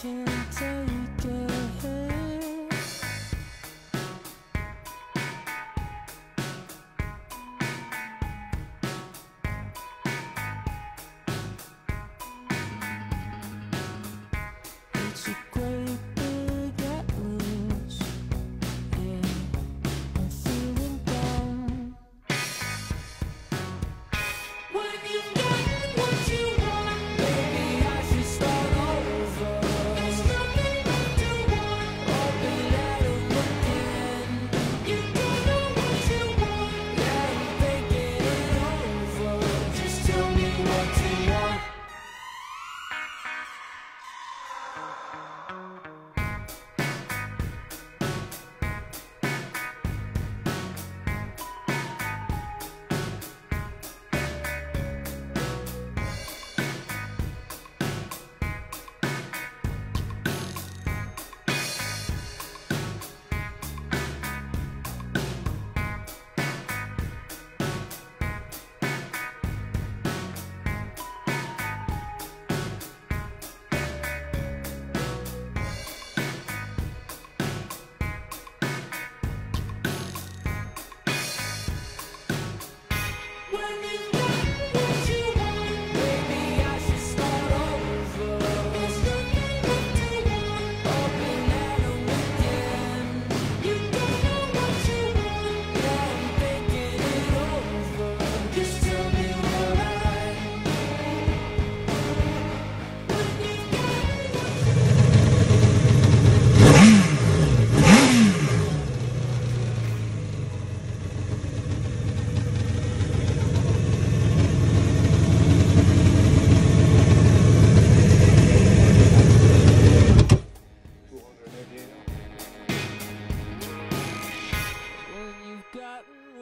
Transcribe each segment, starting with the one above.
I can't tell you.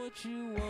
what you want.